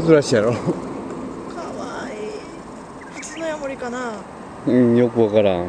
珍しいやろ。かわいい。普通のヤモリかな。うんよくわからん。